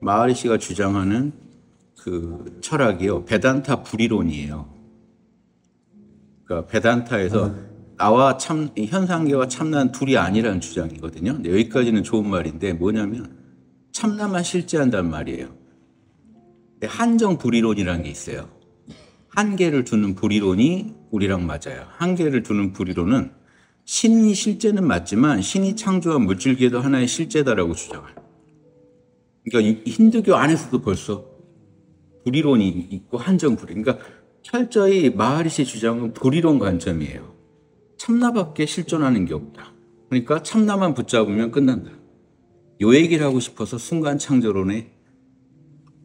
마하리시가 주장하는 그 철학이요. 베단타 불이론이에요. 그러니까 베단타에서 나와 참 현상계와 참난 둘이 아니라는 주장이거든요. 근데 여기까지는 좋은 말인데 뭐냐면 참나만 실제한단 말이에요. 한정 불이론이라는 게 있어요. 한계를 두는 불이론이 우리랑 맞아요. 한계를 두는 불이론은 신이 실제는 맞지만 신이 창조한 물질계도 하나의 실제다라고 주장해요. 그러니까 힌두교 안에서도 벌써 불이론이 있고 한정 불이. 그러니까 철저히 마하리시 주장은 불이론 관점이에요. 참나밖에 실존하는 게 없다. 그러니까 참나만 붙잡으면 끝난다. 요 얘기를 하고 싶어서 순간 창조론의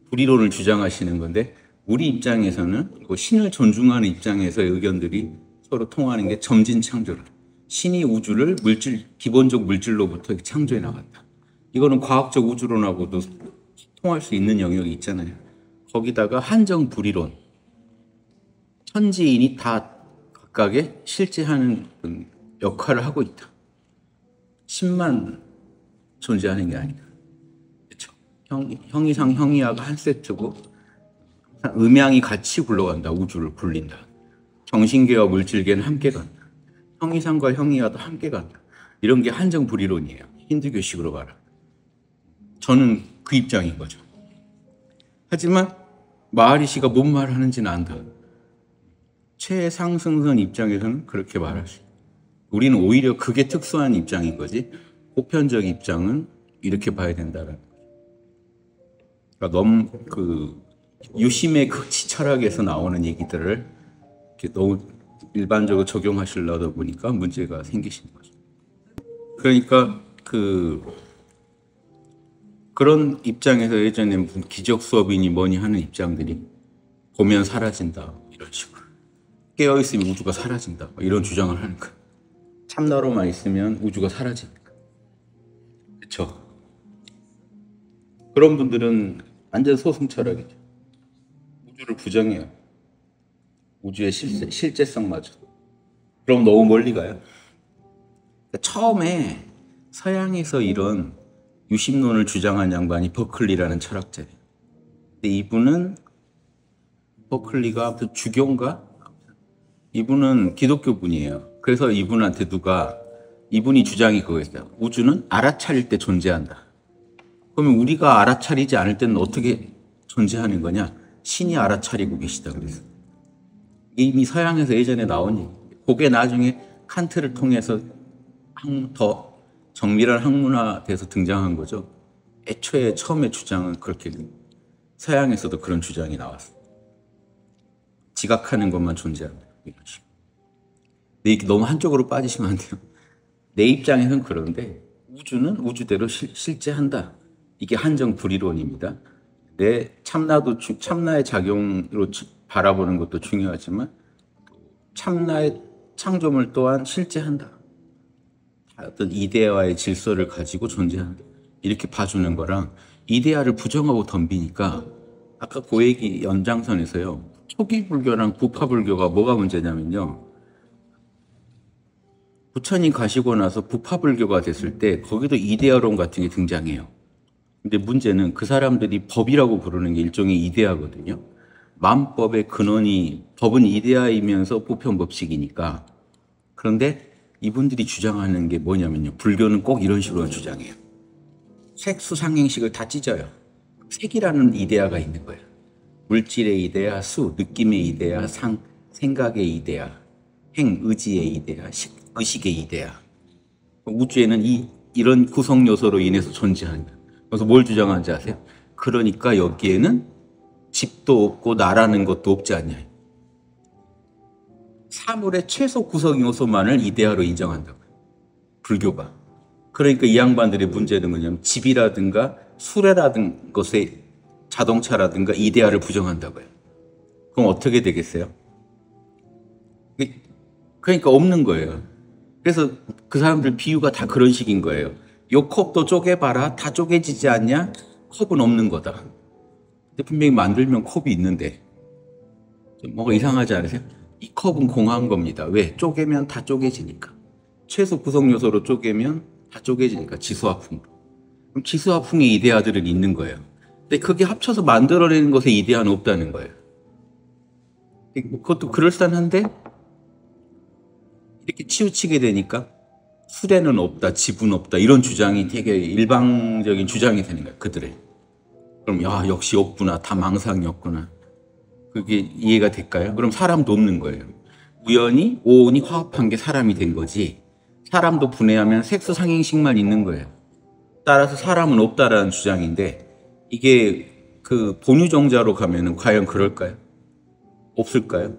불이론을 주장하시는 건데 우리 입장에서는 그 신을 존중하는 입장에서의 의견들이 서로 통하는 게 점진 창조론. 신이 우주를 물질 기본적 물질로부터 창조해 나갔다. 이거는 과학적 우주론하고도 통할 수 있는 영역이 있잖아요. 거기다가 한정 불이론. 천지인이 다 각각의 실제 하는 역할을 하고 있다. 신만 존재하는 게 아니다. 그렇죠? 형, 형이상 형이하가 한 세트고 음양이 같이 굴러간다. 우주를 굴린다. 정신계와 물질계는 함께 간다. 형이상과 형이하도 함께 간다. 이런 게 한정 불이론이에요. 힌두교식으로 말하 저는 그 입장인 거죠. 하지만 마하리시가 뭔 말을 하는지는 안다. 최상승선 입장에서는 그렇게 말할 수 우리는 오히려 그게 특수한 입장인 거지. 보편적 입장은 이렇게 봐야 된다는 거죠. 그러니까 너무 그 유심의 그 철학에서 나오는 얘기들을 너무 일반적으로 적용하시려다 보니까 문제가 생기신 거죠. 그러니까 그 그런 입장에서 예전에 무슨 기적 수업이니 뭐니 하는 입장들이 보면 사라진다 이런 식으로 깨어 있으면 우주가 사라진다 이런 주장을 하는 거예요. 참나로만 있으면 우주가 사라지니까. 그렇죠. 그런 분들은 완전 소승 철학이죠. 우주를 부정해요. 우주의 실제, 실제성마저. 그럼 너무 멀리 가요. 그러니까 처음에 서양에서 이런 유심론을 주장한 양반이 버클리라는 철학자예요. 근데 이분은 버클리가 주교인가? 이분은 기독교 분이에요. 그래서 이분한테 누가 이분이 주장이 그거였어요. 우주는 알아차릴 때 존재한다. 그러면 우리가 알아차리지 않을 때는 어떻게 존재하는 거냐? 신이 알아차리고 계시다 그래서 이미 서양에서 예전에 나온 얘기. 그게 나중에 칸트를 통해서 더 정밀한 학문화돼서 등장한 거죠. 애초에 처음에 주장은 그렇게 서양에서도 그런 주장이 나왔어. 지각하는 것만 존재한다. 근데 너무 한쪽으로 빠지시면 안 돼요. 내 입장에서는 그런데 우주는 우주대로 실, 실제한다. 이게 한정 불이론입니다. 내 참나도 참나의 작용으로 바라보는 것도 중요하지만 참나의 창조물 또한 실제한다. 어떤 이데아의 질서를 가지고 존재한다. 이렇게 봐주는 거랑 이데아를 부정하고 덤비니까 아까 그 얘기 연장선에서요. 초기 불교랑 부파 불교가 뭐가 문제냐면요. 부처님 가시고 나서 부파 불교가 됐을 때 거기도 이데아론 같은 게 등장해요. 근데 문제는 그 사람들이 법이라고 부르는 게 일종의 이데아거든요. 만법의 근원이 법은 이데아이면서 보편법칙이니까. 그런데 이분들이 주장하는 게 뭐냐면요. 불교는 꼭 이런 식으로 주장해요. 색 수 상행식을 다 찢어요. 색이라는 이데아가 있는 거예요. 물질의 이데아, 수, 느낌의 이데아, 상, 생각의 이데아, 행, 의지의 이데아, 식, 의식의 이데아. 우주에는 이, 이런 구성 요소로 인해서 존재한다. 그래서 뭘 주장하는지 아세요? 그러니까 여기에는 집도 없고 나라는 것도 없지 않냐. 사물의 최소 구성 요소만을 이데아로 인정한다고 불교가. 그러니까 이 양반들의 문제는 뭐냐면 집이라든가 수레라든 것의 자동차라든가 이데아를 부정한다고요. 그럼 어떻게 되겠어요? 그러니까 없는 거예요. 그래서 그 사람들 비유가 다 그런 식인 거예요. 요 컵도 쪼개봐라. 다 쪼개지지 않냐? 컵은 없는 거다. 근데 분명히 만들면 컵이 있는데. 뭐가 이상하지 않으세요? 이 컵은 공한 겁니다. 왜? 쪼개면 다 쪼개지니까. 최소 구성 요소로 쪼개면 다 쪼개지니까 지수화풍. 그럼 지수화풍의 이데아들은 있는 거예요. 근데 그게 합쳐서 만들어내는 것에 이데아는 없다는 거예요. 그것도 그럴싸한데 이렇게 치우치게 되니까 수레는 없다, 지분 없다 이런 주장이 되게 일방적인 주장이 되는 거예요. 그들의. 그럼 야 역시 없구나, 다 망상이었구나. 그게 이해가 될까요? 그럼 사람도 없는 거예요. 우연히 오온이 화합한 게 사람이 된 거지. 사람도 분해하면 섹스 상행식만 있는 거예요. 따라서 사람은 없다라는 주장인데 이게 그 본유정자로 가면은 과연 그럴까요? 없을까요?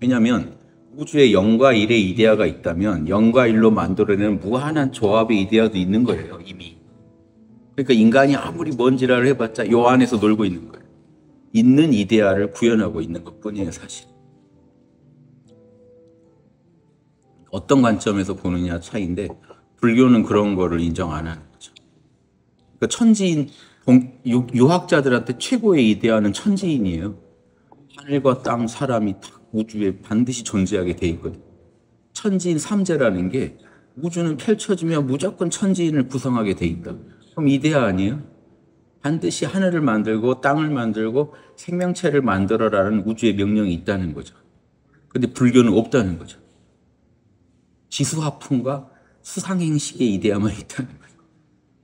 왜냐하면 우주에 0과 1의 이데아가 있다면 0과 1로 만들어내는 무한한 조합의 이데아도 있는 거예요, 이미. 그러니까 인간이 아무리 먼지라를 해봤자 요 안에서 놀고 있는 거예요. 있는 이데아를 구현하고 있는 것 뿐이에요, 사실. 어떤 관점에서 보느냐 차이인데, 불교는 그런 거를 인정 안 하는 거죠. 그러니까 천지인, 유학자들한테 최고의 이데아는 천지인이에요. 하늘과 땅, 사람이 다 우주에 반드시 존재하게 돼 있거든. 천지인 삼재라는 게 우주는 펼쳐지면 무조건 천지인을 구성하게 돼 있다. 그럼 이데아 아니에요? 반드시 하늘을 만들고 땅을 만들고 생명체를 만들어라는 우주의 명령이 있다는 거죠. 근데 불교는 없다는 거죠. 지수화풍과 수상행식의 이데아만 있다는 거죠.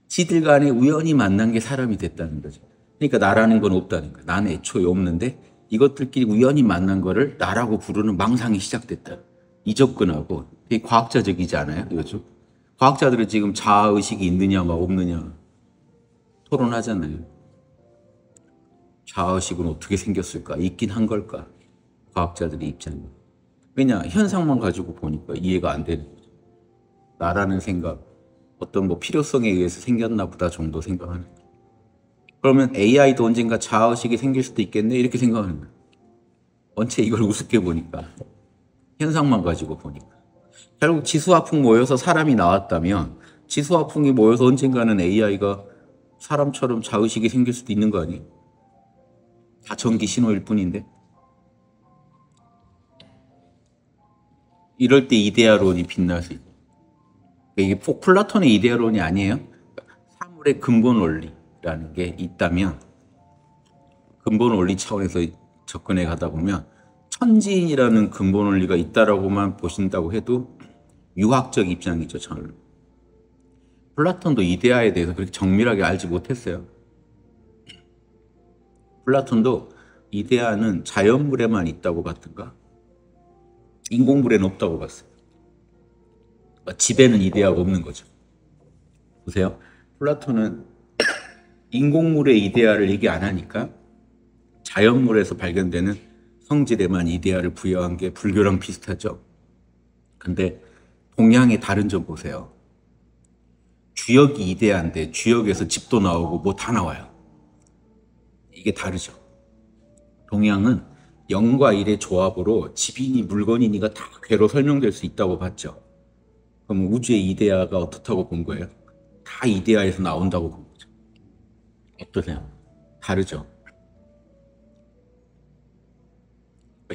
지들 간에 우연히 만난 게 사람이 됐다는 거죠. 그러니까 나라는 건 없다는 거예요. 나는 애초에 없는데 이것들끼리 우연히 만난 거를 나라고 부르는 망상이 시작됐다. 이 접근하고 되게 과학자적이지 않아요? 요즘? 과학자들은 지금 자아의식이 있느냐, 막 없느냐 토론하잖아요. 자아의식은 어떻게 생겼을까? 있긴 한 걸까? 과학자들의 입장이. 왜냐, 현상만 가지고 보니까 이해가 안 되는 거죠. 나라는 생각, 어떤 뭐 필요성에 의해서 생겼나 보다 정도 생각하는. 그러면 AI도 언젠가 자아의식이 생길 수도 있겠네? 이렇게 생각하는 거예요. 이걸 우습게 보니까. 현상만 가지고 보니까. 결국 지수화풍 모여서 사람이 나왔다면 지수화풍이 모여서 언젠가는 AI가 사람처럼 자의식이 생길 수도 있는 거 아니에요? 다 전기 신호일 뿐인데. 이럴 때 이데아론이 빛날 수. 이게 폭 플라톤의 이데아론이 아니에요. 사물의 근본 원리. 라는 게 있다면 근본 원리 차원에서 접근해 가다 보면 천지인이라는 근본 원리가 있다라고만 보신다고 해도 유학적 입장이죠, 저는. 플라톤도 이데아에 대해서 그렇게 정밀하게 알지 못했어요. 플라톤도 이데아는 자연물에만 있다고 봤던가? 인공물에는 없다고 봤어요. 그러니까 집에는 이데아가 없는 거죠. 보세요. 플라톤은 인공물의 이데아를 얘기 안 하니까 자연물에서 발견되는 성질에만 이데아를 부여한 게 불교랑 비슷하죠. 근데 동양의 다른 점 보세요. 주역이 이데아인데 주역에서 집도 나오고 뭐 다 나와요. 이게 다르죠. 동양은 영과 일의 조합으로 집이니 물건이니가 다 괴로 설명될 수 있다고 봤죠. 그럼 우주의 이데아가 어떻다고 본 거예요? 다 이데아에서 나온다고 본 거예요. 어떠세요? 다르죠?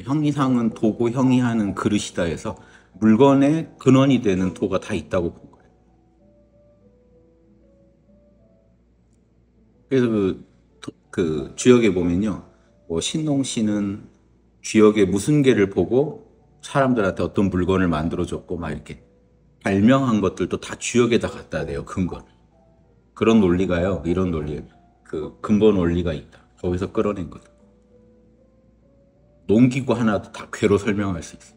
형이상은 도고 형이 하는 그릇이다 해서 물건의 근원이 되는 도가 다 있다고 본 거예요. 그래서 그, 그 주역에 보면요. 뭐 신농 씨는 주역의 무슨 개를 보고 사람들한테 어떤 물건을 만들어줬고 막 이렇게 발명한 것들도 다 주역에다 갖다 대요. 근거를. 그런 논리가요. 이런 논리예요. 그 근본 원리가 있다. 거기서 끌어낸 거다. 농기구 하나도 다 괴로 설명할 수 있어.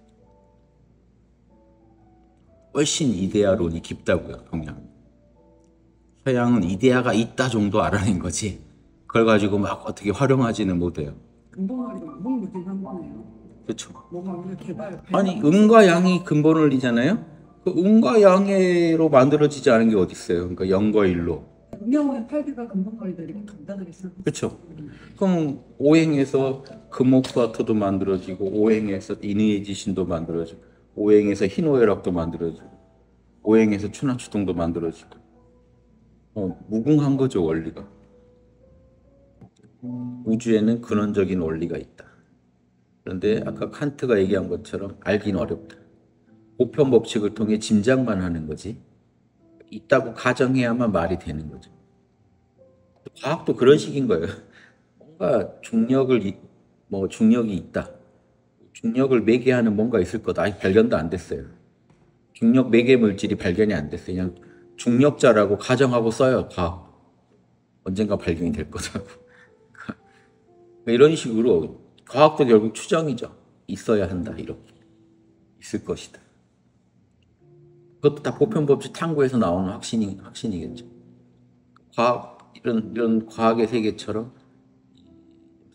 훨씬 이데아론이 깊다고요, 동양. 서양은 이데아가 있다 정도 알아낸 거지. 그걸 가지고 막 어떻게 활용하지는 못해요. 근본 원리가 뭔한 거네요. 그렇죠. 개발. 아니 음과 양이 근본 원리잖아요. 그 음과 양으로 만들어지지 않은 게 어디 있어요? 그러니까 0과 1로. 운명의 팔기가 근본 원리다 이렇게 간단하게 쓰는. 그렇죠. 그럼 오행에서 금옥수화토도 만들어지고 오행에서 인의지신도 만들어지고 오행에서 흰오해락도 만들어지고 오행에서 추나추동도 만들어지고 어, 무궁한 거죠 원리가. 우주에는 근원적인 원리가 있다. 그런데 아까 칸트가 얘기한 것처럼 알긴 어렵다. 보편 법칙을 통해 짐작만 하는 거지. 있다고 가정해야만 말이 되는 거죠. 과학도 그런 식인 거예요. 뭔가 중력을 이- 뭐 중력이 있다. 중력을 매개하는 뭔가 있을 거다. 아직 발견도 안 됐어요. 중력 매개 물질이 발견이 안 됐어요. 그냥 중력자라고 가정하고 써요. 과학. 언젠가 발견이 될 거라고. 이런 식으로 과학도 결국 추정이죠. 있어야 한다. 이렇게 있을 것이다. 그것도 다 보편법칙 탐구에서 나오는 확신이 확신이겠죠. 과학 이런 이런 과학의 세계처럼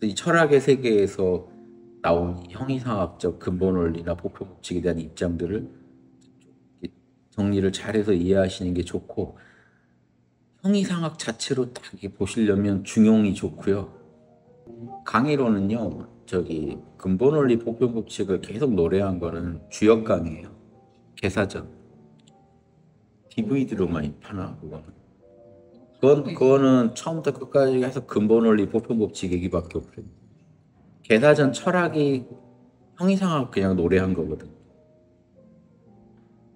이 철학의 세계에서 나온 이 형이상학적 근본 원리나 보편법칙에 대한 입장들을 정리를 잘해서 이해하시는 게 좋고 형이상학 자체로 딱 보시려면 중용이 좋고요. 강의로는요, 저기 근본 원리 보편 법칙을 계속 노래한 거는 주역 강의예요. 개사전. DVD로 많이 파나 그거는. 그건 그거는 처음부터 끝까지 해서 근본 원리 보편 법칙 얘기밖에 없어요. 개사전 철학이 형이상학 그냥 노래한 거거든.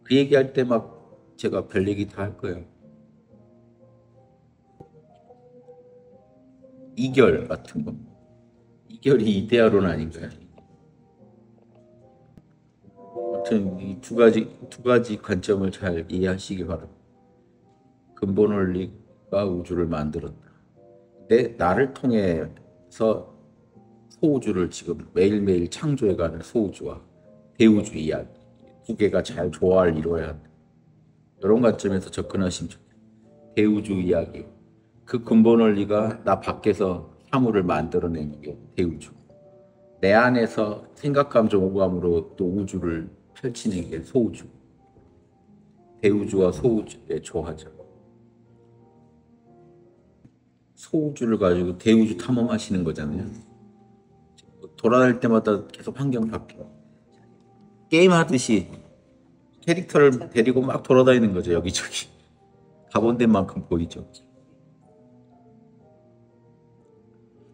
그 얘기할 때 막 제가 별 얘기 다 할 거예요. 이결 같은 거. 이결이 이데아론 아닌가요? 아무튼 이 두 가지 두 가지 관점을 잘 이해하시기 바랍니다. 근본 원리가 우주를 만들었다. 내 나를 통해서 소우주를 지금 매일매일 창조해가는 소우주와 대우주 이야기 두 개가 잘 조화를 이루어야 한다. 이런 관점에서 접근하시면 좋겠다. 대우주 이야기 그 근본 원리가 나 밖에서 사물을 만들어내는 게 대우주. 내 안에서 생각, 감정, 오감으로 또 우주를 펼치는 게 소우주. 대우주와 소우주의 조화죠. 소우주를 가지고 대우주 탐험하시는 거잖아요. 돌아다닐 때마다 계속 환경 바뀌어. 게임 하듯이 캐릭터를 데리고 막 돌아다니는 거죠, 여기저기. 가본 데만큼 보이죠.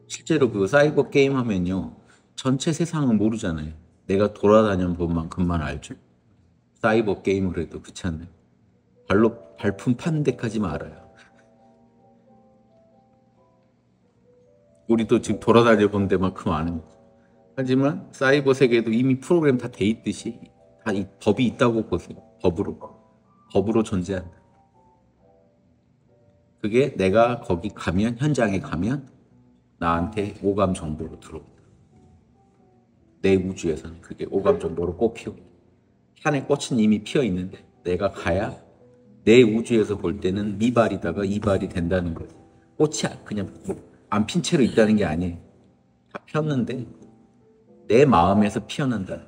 실제로 그 사이버 게임 하면요. 전체 세상은 모르잖아요. 내가 돌아다녀 본 만큼만 알죠. 사이버 게임을 해도 그렇지 않나요? 발로 발품 파는 데까지만 알아요. 우리도 지금 돌아다녀 본 데만큼 아는 거. 하지만 사이버 세계에도 이미 프로그램 다 돼 있듯이 다 이 법이 있다고 보세요. 법으로. 법으로 존재한다. 그게 내가 거기 가면 현장에 가면 나한테 오감 정보로 들어온다. 내 우주에서는 그게 오감 정보로 꽃피고 산에 꽃은 이미 피어 있는데 내가 가야 내 우주에서 볼 때는 미발이다가 이발이 된다는 거지. 꽃이 그냥 안 핀 채로 있다는 게 아니에요. 다 폈는데 내 마음에서 피어난다.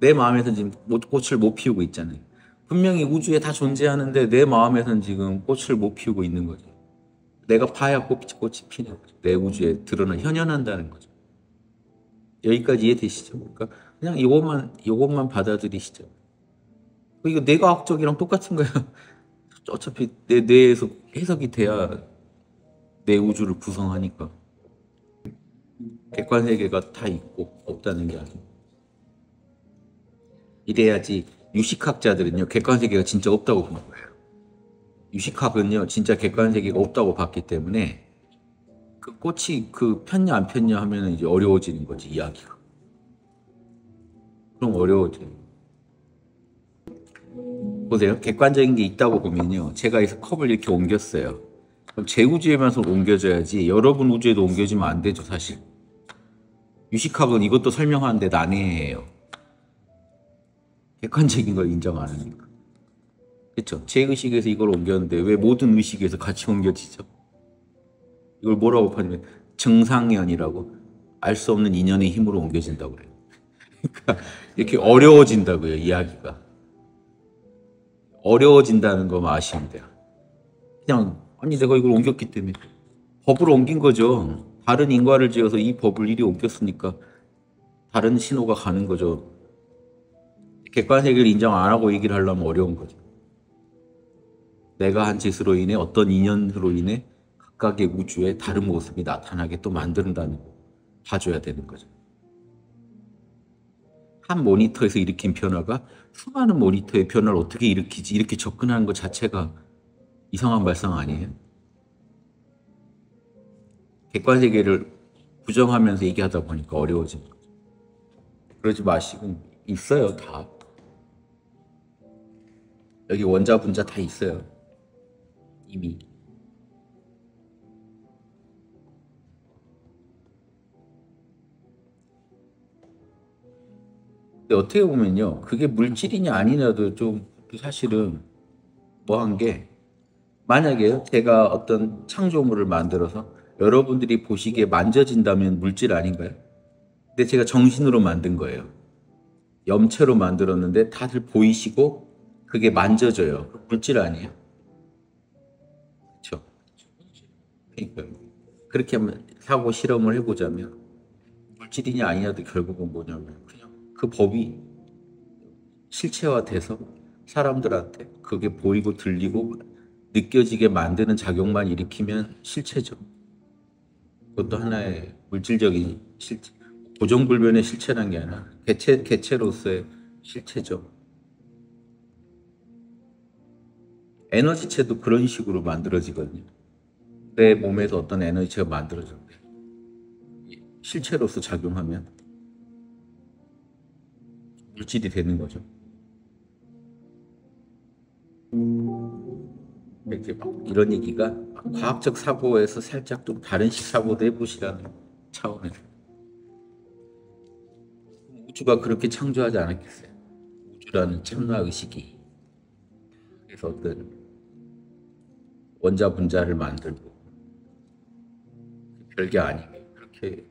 내 마음에서 지금 못- 꽃을 못 피우고 있잖아요. 분명히 우주에 다 존재하는데 내 마음에서는 지금 꽃을 못 피우고 있는 거죠. 내가 파야 꽃이, 꽃이 피는 거죠. 내 우주에 드러나 현현한다는 거죠. 여기까지 이해되시죠? 그러니까 그냥 이것만 이것만 받아들이시죠. 이거 뇌과학적이랑 똑같은 거예요. 어차피 내 뇌에서 해석이 돼야 내 우주를 구성하니까. 객관 세계가 다 있고 없다는 게 아니고. 이래야지 유식학자들은요 객관 세계가 진짜 없다고 보는 거예요. 유식학은요 진짜 객관 세계가 없다고 봤기 때문에 그 꽃이 그 폈냐 안 폈냐 하면 이제 어려워지는 거지 이야기가. 그럼 어려워져요. 보세요. 객관적인 게 있다고 보면요. 제가 여기서 컵을 이렇게 옮겼어요. 그럼 제 우주에만 옮겨져야지 여러분 우주에도 옮겨지면 안 되죠, 사실. 유식학은 이것도 설명하는데 난해해요. 객관적인 걸 인정 안 하니까. 그렇죠? 제 의식에서 이걸 옮겼는데 왜 모든 의식에서 같이 옮겨지죠? 이걸 뭐라고 하냐면 증상연이라고 알 수 없는 인연의 힘으로 옮겨진다고 그래요. 그러니까 이렇게 어려워진다고요, 이야기가. 어려워진다는 거 아시면 돼요. 그냥 아니 내가 이걸 옮겼기 때문에 법으로 옮긴 거죠. 다른 인과를 지어서 이 법을 이리 옮겼으니까 다른 신호가 가는 거죠. 객관 세계를 인정 안 하고 얘기를 하려면 어려운 거죠. 내가 한 짓으로 인해 어떤 인연으로 인해 각각의 우주에 다른 모습이 나타나게 또 만든다는 거 봐줘야 되는 거죠. 한 모니터에서 일으킨 변화가 수많은 모니터의 변화를 어떻게 일으키지 이렇게 접근하는 것 자체가 이상한 발상 아니에요? 객관 세계를 부정하면서 얘기하다 보니까 어려워진 거죠. 그러지 마시고 있어요 다. 여기 원자 분자 다 있어요. 이미. 근데 어떻게 보면요, 그게 물질이냐 아니냐도 좀 사실은 뭐한 게 만약에 제가 어떤 창조물을 만들어서 여러분들이 보시기에 만져진다면 물질 아닌가요? 근데 제가 정신으로 만든 거예요. 염체로 만들었는데 다들 보이시고 그게 만져져요. 물질 아니에요? 그렇죠? 그러니까 그렇게 한번 사고 실험을 해보자면 물질이냐 아니냐도 결국은 뭐냐면 그냥 그 법이 실체화돼서 사람들한테 그게 보이고 들리고 느껴지게 만드는 작용만 일으키면 실체죠. 그것도 하나의 물질적인 실체, 고정불변의 실체란 게 아니라 개체, 개체로서의 실체죠. 에너지체도 그런 식으로 만들어지거든요. 내 몸에서 어떤 에너지체가 만들어졌는데 실체로서 작용하면 물질이 되는 거죠. 이렇게 막 이런 얘기가 과학적 사고에서 살짝 좀 다른 식 사고도 해보시라는 차원에서 우주가 그렇게 창조하지 않았겠어요. 우주라는 참나 의식이 그래서 어떤 원자 분자를 만들고 별게 아니게 그렇게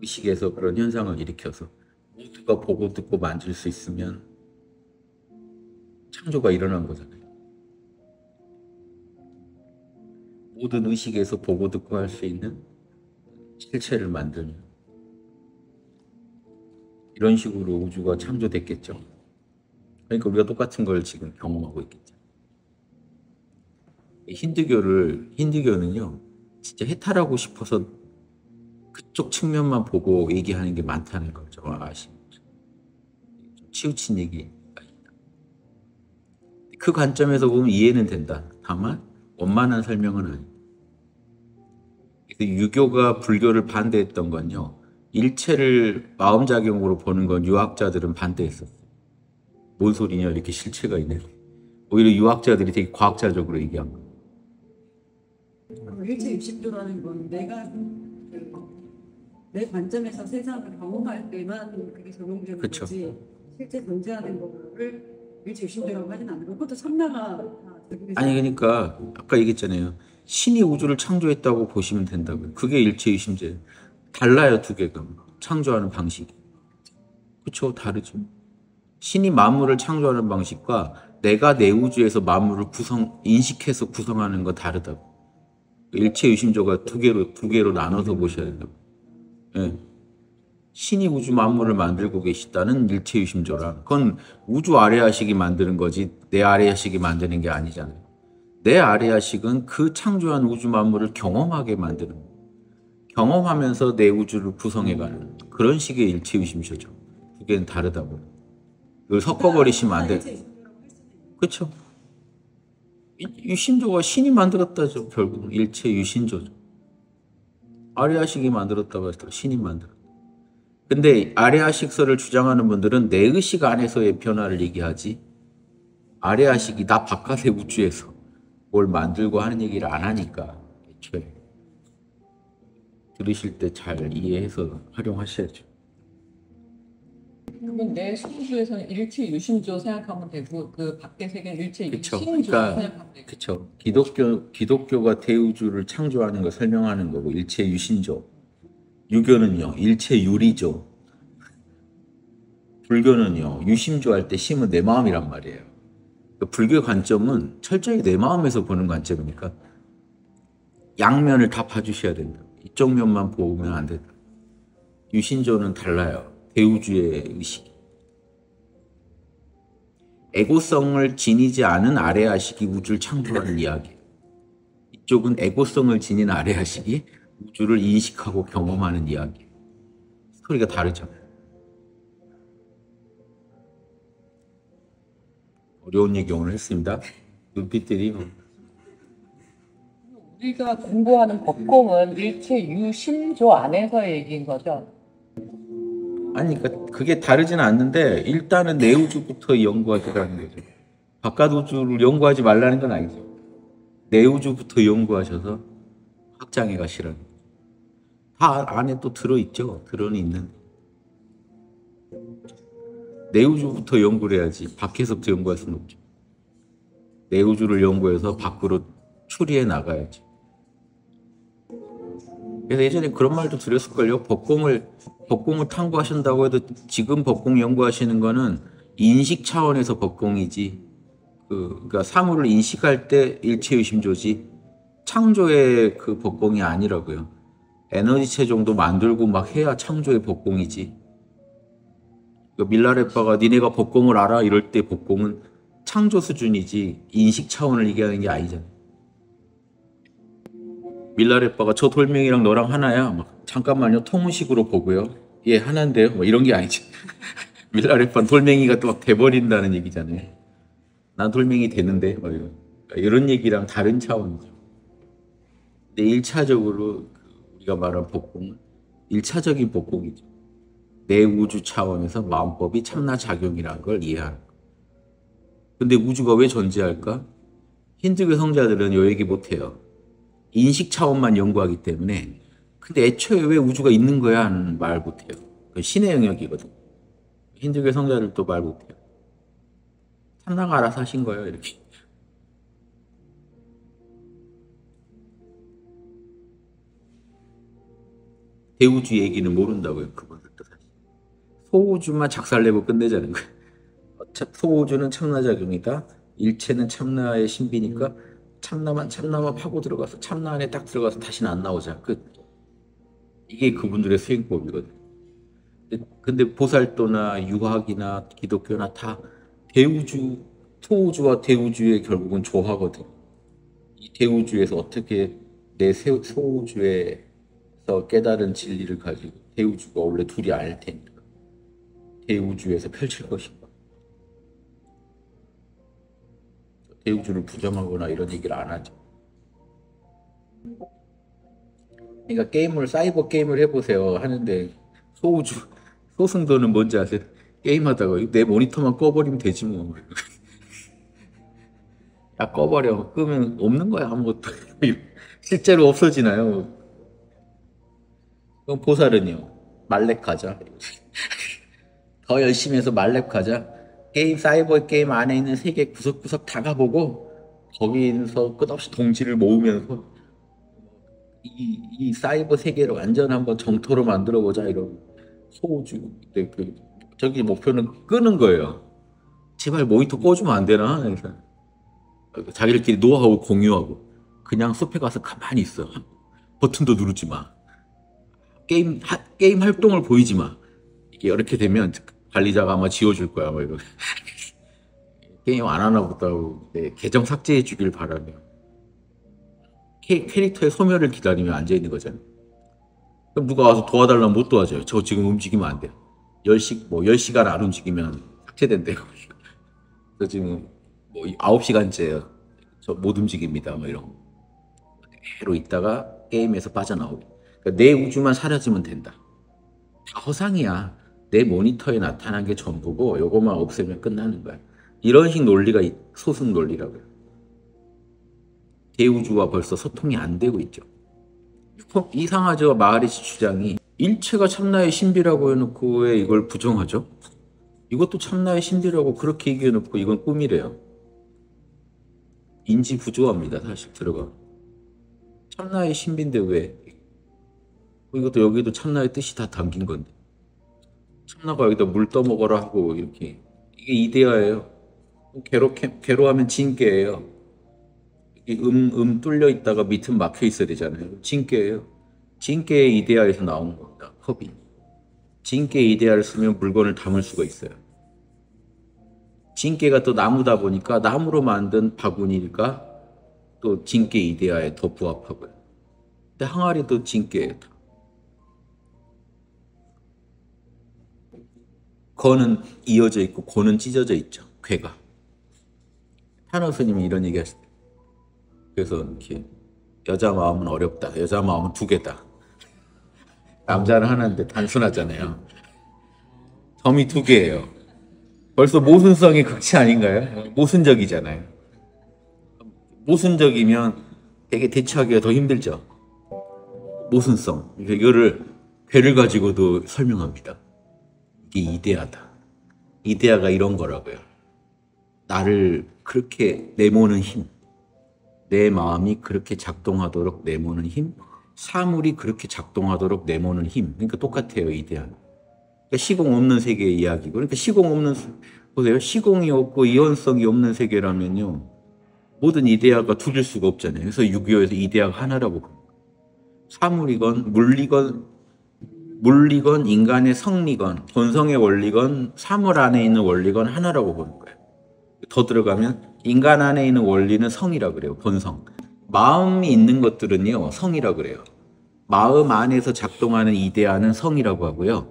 의식에서 그런 현상을 일으켜서 모두가 보고 듣고 만질 수 있으면 창조가 일어난 거잖아요. 모든 의식에서 보고 듣고 할 수 있는 실체를 만들면 이런 식으로 우주가 창조됐겠죠. 그러니까 우리가 똑같은 걸 지금 경험하고 있겠죠. 이 힌두교를 힌두교는요 진짜 해탈하고 싶어서 그쪽 측면만 보고 얘기하는 게 많다는 걸 좀 아시죠? 좀 치우친 얘기가 있다. 그 관점에서 보면 이해는 된다. 다만 원만한 설명은 아니다. 그래서 유교가 불교를 반대했던 건요. 일체를 마음작용으로 보는 건 유학자들은 반대했었어요. 뭔 소리냐 이렇게 실체가 있네. 오히려 유학자들이 되게 과학자적으로 얘기한 거예요. 그 일체 입심조라는 건 내가 그, 내 관점에서 세상을 경험할 때만 그게 적용되는 그쵸. 거지 실제 존재하는 거를 일체 입심조라고 하진 않고 그것도 참나가 아니 그러니까 아까 얘기했잖아요. 신이 우주를 창조했다고 보시면 된다고요. 그게 일체유심제. 달라요 두 개가 창조하는 방식이. 그렇죠 다르죠. 신이 만물을 창조하는 방식과 내가 내 우주에서 만물을 구성 인식해서 구성하는 거 다르다고. 일체유심조가 두 개로 두 개로 나눠서 보셔야 된다고. 예. 신이 우주 만물을 만들고 계시다는 일체유심조랑 그건 우주 아래아식이 만드는 거지 내 아래아식이 만드는 게 아니잖아요. 내 아래아식은 그 창조한 우주 만물을 경험하게 만드는. 경험하면서 내 우주를 구성해가는 그런 식의 일체유심조죠. 두 개는 다르다고. 이걸 섞어버리시면 안 돼. 그렇죠. 이- 유심조가 신이 만들었다죠. 결국 일체 유신조죠. 아리아식이 만들었다고 해서 신이 만들었다. 근데 아리아식설을 주장하는 분들은 내 의식 안에서의 변화를 얘기하지 아리아식이 나 바깥의 우주에서 뭘 만들고 하는 얘기를 안 하니까 애초에 들으실 때 잘 이해해서 활용하셔야죠. 그러면 내 수주에서는 일체 유심조 생각하면 되고 그 밖의 세계는 일체 그쵸. 유심조 그러니까 생각하면 되고 그렇죠. 기독교 기독교가 대우주를 창조하는 걸 설명하는 거고 일체 유신조. 유교는요 일체 유리조. 불교는요 유심조 할 때 심은 내 마음이란 말이에요. 그 불교의 관점은 철저히 내 마음에서 보는 관점이니까 양면을 다 봐주셔야 된다. 이쪽 면만 보면 안 된다. 유신조는 달라요. 대우주의 의식. 에고성을 지니지 않은 아래아식이 우주를 창조하는 이야기. 이쪽은 에고성을 지닌 아래아식이 우주를 인식하고 경험하는 이야기. 스토리가 다르죠. 어려운 얘기 오늘 했습니다. 눈빛들이 뭐. 우리가 공부하는 법공은 일체 유심조 안에서의 얘기인 거죠. 아니, 그러니까 그게 다르지는 않는데 일단은 내 우주부터 연구하시라는 거죠. 바깥 우주를 연구하지 말라는 건 아니죠. 내 우주부터 연구하셔서 확장해 가시라는 거죠. 다 안에 또 들어있죠. 들어는 있는데. 내 우주부터 연구를 해야지 밖에서부터 연구할 수는 없죠. 내 우주를 연구해서 밖으로 추리해 나가야지. 그래서 예전에 그런 말도 드렸을걸요. 법공을 법공을 탐구하신다고 해도 지금 법공 연구하시는 거는 인식 차원에서 법공이지. 그 그러니까 사물을 인식할 때 일체 의심조지 창조의 그 법공이 아니라고요. 에너지체 정도 만들고 막 해야 창조의 법공이지. 그 밀라레빠가 니네가 법공을 알아 이럴 때 법공은 창조 수준이지 인식 차원을 얘기하는 게 아니잖아. 밀라레빠가 저 돌멩이랑 너랑 하나야. 막 잠깐만요 통문식으로 보고요. 예 하나인데요. 뭐 이런 게 아니지. 밀라레빠는 돌멩이가 또 막 돼버린다는 얘기잖아요. 난 돌멩이 되는데 뭐 이런 그러니까 이런 얘기랑 다른 차원이죠. 근데 일차적으로 그 우리가 말한 복공은 일차적인 복공이죠. 내 우주 차원에서 마음법이 참나 작용이라는 걸 이해하는 거. 근데 우주가 왜 존재할까? 힌두교 성자들은 요 얘기 못해요. 인식 차원만 연구하기 때문에. 근데 애초에 왜 우주가 있는 거야? 하는 말 못해요. 그 신의 영역이거든. 힌두교 성자들도 말 못해요. 참나가 알아서 하신 거예요, 이렇게. 대우주 얘기는 모른다고요. 소우주만 작살내고 끝내자는 거예요. 어차- 소우주는 참나작용이다. 일체는 참나의 신비니까 참나만 참나만 파고 들어가서 참나 안에 딱 들어가서 다시는 안 나오자. 끝. 이게 그분들의 수행법이거든. 근데- 보살도나 유학이나 기독교나 다 대우주, 소우주와 대우주의 결국은 조화거든. 이 대우주에서 어떻게 내 세- 소우주에서 깨달은 진리를 가지고 대우주가 원래 둘이 알 테니까 대우주에서 펼칠 것인가. 대우주를 부정하거나 이런 얘기를 안 하죠. 그러니까 게임을 사이버 게임을 해보세요 하는데 소우주 소승도는 뭔지 아세요? 게임하다가 내 모니터만 꺼버리면 되지 뭐. 야 꺼버려 끄면 없는 거야 아무것도 실제로 없어지나요? 그럼 보살은요 말렙 가자 더 열심히 해서 말렙 가자 게임 사이버 게임 안에 있는 세계 구석구석 다 가보고 거기서 끝없이 동지를 모으면서 이, 이 사이버 세계를 완전 한번 정토로 만들어 보자 이런 소우주 네, 그, 저기 목표는 끄는 거예요. 제발 모니터 꺼주면 안 되나? 그래서 자기들끼리 노하우 공유하고 그냥 숲에 가서 가만히 있어. 버튼도 누르지 마. 게임 하- 게임 활동을 보이지 마. 이렇게 되면 관리자가 아마 지워줄 거야. 뭐 이거 게임 안 하나 보다고 네, 계정 삭제해 주길 바라며 캐, 캐릭터의 소멸을 기다리며 앉아 있는 거잖아요. 누가 와서 도와달라면 못 도와줘요. 저 지금 움직이면 안 돼요. 10시, 뭐 10시간 안 움직이면 삭제된대요. 그래서 지금 뭐 9시간째 저 못 움직입니다. 뭐 이런 거. 그대로 있다가 게임에서 빠져나오고. 그러니까 내 우주만 사라지면 된다. 다 허상이야. 내 모니터에 나타난 게 전부고 요것만 없애면 끝나는 거야. 이런 식 논리가 이- 소승 논리라고요. 대우주와 벌써 소통이 안 되고 있죠. 어, 이상하죠. 마하리시 주장이 일체가 참나의 신비라고 해놓고 왜 이걸 부정하죠? 이것도 참나의 신비라고 그렇게 얘기해놓고 이건 꿈이래요. 인지 부조합니다. 사실 들어가. 참나의 신비인데 왜? 이것도 여기도 참나의 뜻이 다 담긴 건데. 참나가 여기다 물 떠먹어라 하고 이렇게 이게 이데아예요. 개로 개로하면 진개예요. 이 음, 음 뚫려 있다가 밑은 막혀 있어야 되잖아요. 진개예요. 진개의 이데아에서 나온 겁니다. 컵이. 진개 이데아를 쓰면 물건을 담을 수가 있어요. 진개가 또 나무다 보니까 나무로 만든 바구니가 또 진개 이데아에 더 부합하고요. 근데 항아리도 진개예요. 거는 이어져 있고 고는 찢어져 있죠. 괴가. 타너 스님이 이런 얘기 하셨어요. 그래서 이렇게 여자 마음은 어렵다. 여자 마음은 두 개다. 남자는 하나인데 단순하잖아요. 점이 두 개예요. 벌써 모순성의 극치 아닌가요? 모순적이잖아요. 모순적이면 되게 대처하기가 더 힘들죠. 모순성. 이거를 괴를 가지고도 설명합니다. 이게 이데아다. 이데아가 이런 거라고요. 나를 그렇게 내모는 힘. 내 마음이 그렇게 작동하도록 내모는 힘. 사물이 그렇게 작동하도록 내모는 힘. 그러니까 똑같아요, 이데아. 그러니까 시공 없는 세계의 이야기고. 그러니까 시공 없는, 보세요. 시공이 없고 이원성이 없는 세계라면요. 모든 이데아가 둘일 수가 없잖아요. 그래서 6.25에서 이데아가 하나라고. 사물이건 물리건 물리건 인간의 성리건 본성의 원리건 사물 안에 있는 원리건 하나라고 보는 거예요. 더 들어가면 인간 안에 있는 원리는 성이라 그래요. 본성. 마음이 있는 것들은요 성이라 그래요. 마음 안에서 작동하는 이데아는 성이라고 하고요.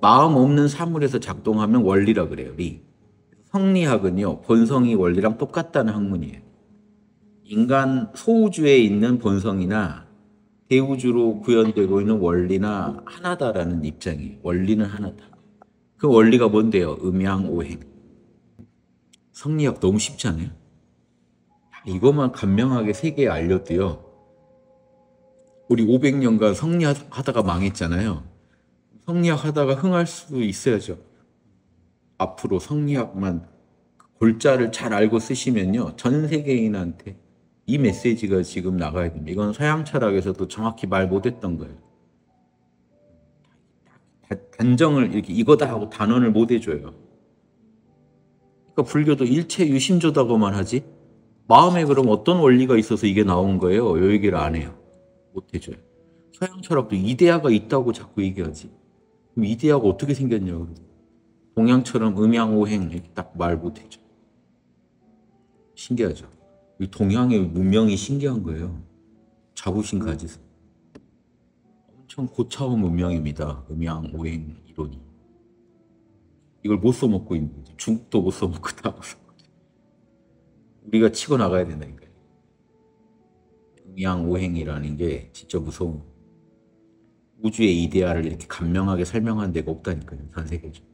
마음 없는 사물에서 작동하면 원리라 그래요. 리. 성리학은요 본성이 원리랑 똑같다는 학문이에요. 인간 소우주에 있는 본성이나 대우주로 구현되고 있는 원리나 하나다라는 입장이에요. 원리는 하나다. 그 원리가 뭔데요? 음양오행. 성리학 너무 쉽지 않아요? 이것만 간명하게 세계에 알려도요. 우리 500년간 성리하다가 망했잖아요. 성리학 하다가 흥할 수 있어야죠. 앞으로 성리학만 골자를 잘 알고 쓰시면요. 전 세계인한테 이 메시지가 지금 나가야 됩니다. 이건 서양 철학에서도 정확히 말 못했던 거예요. 다- 단정을 이렇게 이거다 하고 단언을 못 해줘요. 그러니까 불교도 일체 유심조다고만 하지 마음에 그럼 어떤 원리가 있어서 이게 나온 거예요? 요 얘기를 안 해요. 못 해줘요. 서양 철학도 이데아가 있다고 자꾸 얘기하지. 그럼 이데아가 어떻게 생겼냐고. 동양처럼 음양오행 이렇게 딱 말 못 해줘. 신기하죠. 이 동양의 문명이 신기한 거예요. 자부심 가지서. 엄청 고차원 문명입니다. 음양 오행 이론이. 이걸 못 써먹고 있는 거죠. 중국도 못 써먹고 다 못 써먹고. 우리가 치고 나가야 된다니까요. 음양 오행이라는 게 진짜 무서운 거예요. 우주의 이데아를 이렇게 간명하게 설명한 데가 없다니까요. 전 세계적으로.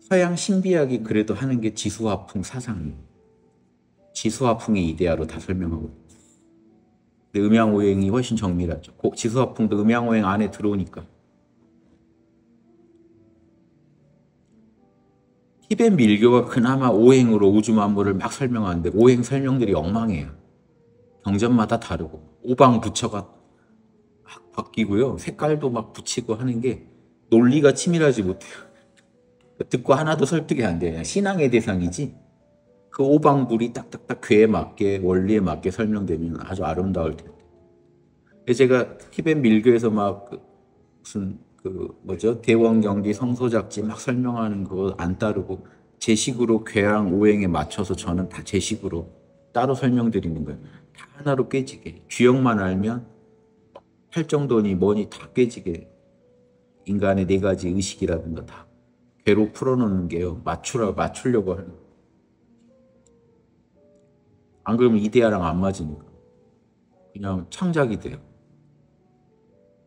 서양 신비학이 그래도 하는 게 지수화풍 사상이에요. 지수화풍의 이데아로 다 설명하고 근데 음양오행이 훨씬 정밀하죠. 고- 지수화풍도 음양오행 안에 들어오니까. 티벳 밀교가 그나마 오행으로 우주 만물을 막 설명하는데 오행 설명들이 엉망이에요. 경전마다 다르고 오방 부처가 막 바뀌고요. 색깔도 막 붙이고 하는 게 논리가 치밀하지 못해요. 듣고 하나도 설득이 안 돼요. 신앙의 대상이지. 그 오방불이 딱딱딱 괴에 맞게 원리에 맞게 설명되면 아주 아름다울 텐데. 제가 티벳 밀교에서 막그 무슨 그 뭐죠 대원경기 성소작지 막 설명하는 거안 따르고 제 식으로 괴랑 오행에 맞춰서 저는 다 제 식으로 따로 설명드리는 거예요. 다 하나로 깨지게 주역만 알면 팔정도니 뭐니 다 깨지게 인간의 네 가지 의식이라든가 다 괴로 풀어놓는 게요 맞추라 맞추려고 하는. 안 그러면 이데아랑 안 맞으니까 그냥 창작이 돼요.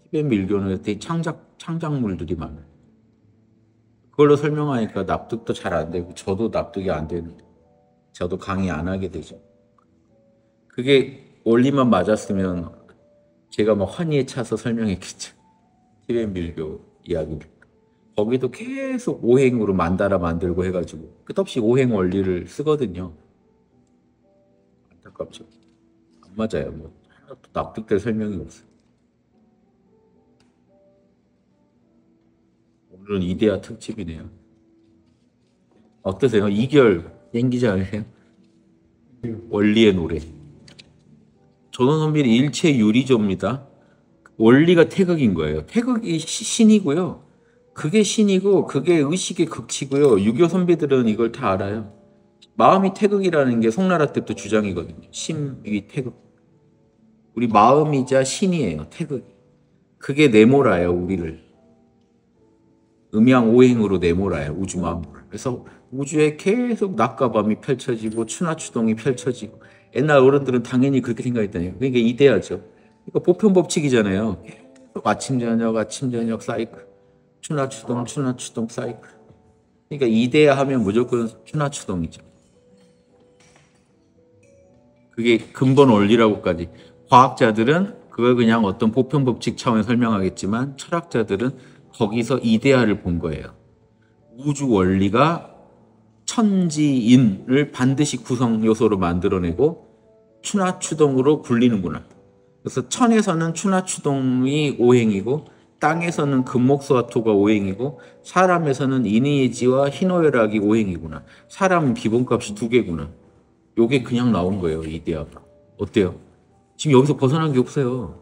티벳 밀교는 되게 창작 창작물들이 많아요. 그걸로 설명하니까 납득도 잘 안 되고 저도 납득이 안 되는데 저도 강의 안 하게 되죠. 그게 원리만 맞았으면 제가 막 환희에 차서 설명했겠죠. 티벳 밀교 이야기를. 거기도 계속 오행으로 만다라 만들고 해가지고 끝없이 오행 원리를 쓰거든요. 안타깝죠. 안 맞아요. 뭐 하나도 납득될 설명이 없어요. 오늘은 이데아 특집이네요. 어떠세요? 이결 않으세요? 원리의 노래. 조선선비는 일체 유리조입니다. 원리가 태극인 거예요. 태극이 시- 신이고요. 그게 신이고 그게 의식의 극치고요. 유교 선비들은 이걸 다 알아요. 마음이 태극이라는 게 송나라 때부터 주장이거든요. 심이 태극. 우리 마음이자 신이에요. 태극. 그게 네모라요. 우리를. 음양 오행으로 네모라요. 우주 만물. 그래서 우주에 계속 낮과 밤이 펼쳐지고 추나추동이 펼쳐지고 옛날 어른들은 당연히 그렇게 생각했다니요. 그러니까 이데아죠. 이거 보편 법칙이잖아요. 아침 저녁 아침 저녁 사이클. 추나 추동 추나 추동 사이클. 그러니까 이대야 하면 무조건 추나 추동이죠. 그게 근본 원리라고까지. 과학자들은 그걸 그냥 어떤 보편 법칙 차원에 설명하겠지만 철학자들은 거기서 이데아를 본 거예요. 우주 원리가 천지인을 반드시 구성 요소로 만들어내고 추나 추동으로 굴리는구나. 그래서 천에서는 추나 추동이 오행이고 땅에서는 금목수와 토가 오행이고 사람에서는 이니에지와 희노애락이 오행이구나. 사람은 기본값이 두 개구나. 요게 그냥 나온 거예요, 이데아가. 어때요? 지금 여기서 벗어난 게 없어요.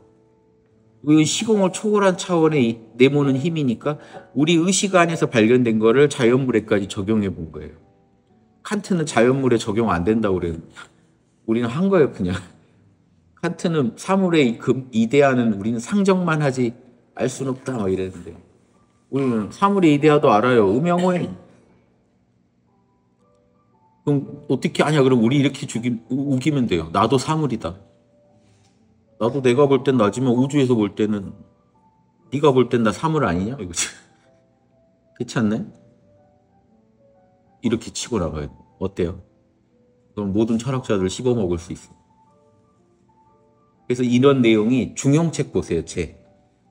이 시공을 초월한 차원의 이 내모는 힘이니까 우리 의식 안에서 발견된 거를 자연물에까지 적용해 본 거예요. 칸트는 자연물에 적용 안 된다고 그랬는데 우리는 한 거예요, 그냥. 칸트는 사물의 그 이데아는 우리는 상정만 하지 알 수는 없다 막 이랬는데 우리는 사물의 이데아도 알아요. 음영오행. 그럼 어떻게 아냐? 그럼 우리 이렇게 죽이, 우- 우기면 돼요. 나도 사물이다. 나도 내가 볼 땐 나지만 우주에서 볼 때는 네가 볼 땐 나 사물 아니냐? 이거지. 그렇지 않나요? 이렇게 치고 나가요. 어때요? 그럼 모든 철학자들 씹어먹을 수 있어. 그래서 이런 내용이 중형책 보세요. 제.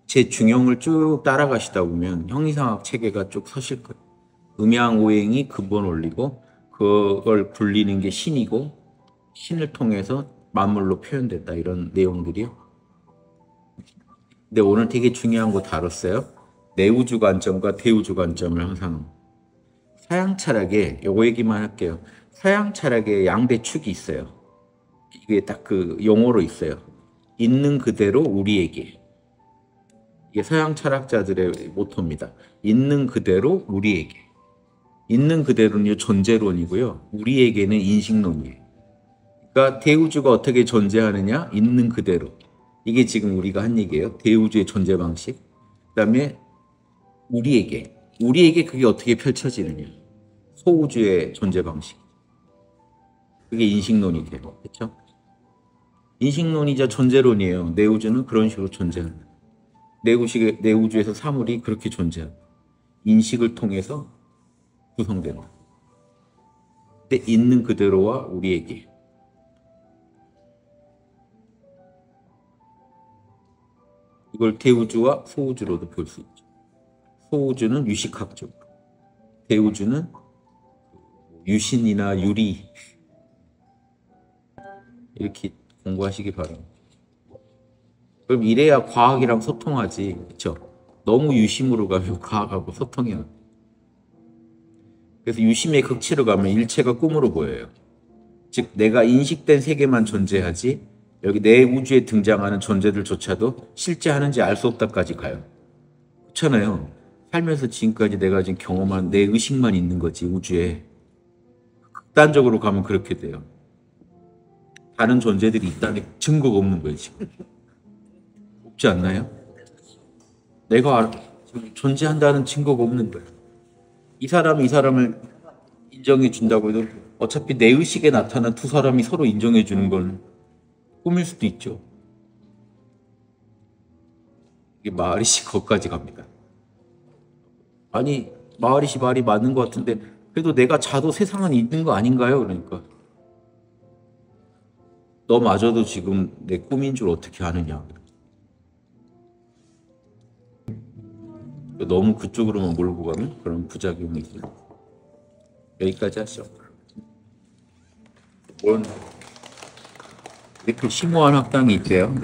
제 중형을 쭉 따라가시다 보면 형이상학 체계가 쭉 서실 거예요. 음양오행이 근본 올리고 그걸 굴리는 게 신이고 신을 통해서 만물로 표현된다 이런 내용들이요. 근데 오늘 되게 중요한 거 다뤘어요. 내우주 관점과 대우주 관점을 항상 서양 철학에 요거 얘기만 할게요. 서양 철학에 양대 축이 있어요. 이게 딱 그 용어로 있어요. 있는 그대로 우리에게. 이게 서양 철학자들의 모토입니다. 있는 그대로 우리에게. 있는 그대로는 존재론이고요. 우리에게는 인식론이에요. 그러니까 대우주가 어떻게 존재하느냐? 있는 그대로. 이게 지금 우리가 한 얘기예요. 대우주의 존재 방식. 그다음에 우리에게 우리에게 그게 어떻게 펼쳐지느냐? 소우주의 존재 방식. 그게 인식론이 되고 그렇죠? 인식론이자 존재론이에요. 내 우주는 그런 식으로 존재한다. 내 우주에서 사물이 그렇게 존재한다. 인식을 통해서 구성된다. 근데 있는 그대로와 우리에게 이걸 대우주와 소우주로도 볼 수 있죠. 소우주는 유식학적으로, 대우주는 유신이나 유리 이렇게 공부하시기 바랍니다. 그럼 이래야 과학이랑 소통하지, 그렇죠? 너무 유심으로 가면 과학하고 소통이 안 돼. 그래서 유심의 극치로 가면 일체가 꿈으로 보여요. 즉 내가 인식된 세계만 존재하지 여기 내 우주에 등장하는 존재들조차도 실제 하는지 알 수 없다까지 가요. 그렇잖아요. 살면서 지금까지 내가 지금 경험한 내 의식만 있는 거지 우주에. 극단적으로 가면 그렇게 돼요. 다른 존재들이 있다는 증거가 없는 거예요 지금. 없지 않나요? 내가 알- 지금 존재한다는 증거가 없는 거예요. 이 사람이 이 사람을 인정해 준다고 해도 어차피 내 의식에 나타난 두 사람이 서로 인정해 주는 건 꿈일 수도 있죠. 이게 마하리시 거기까지 갑니다. 아니 마하리시 말이 맞는 것 같은데 그래도 내가 자도 세상은 있는 거 아닌가요? 그러니까 너마저도 지금 내 꿈인 줄 어떻게 아느냐. 너무 그쪽으로만 몰고 가면 그런 부작용이 있어요. 여기까지 하죠. 뭔 이렇게 심오한 학당이 있대요.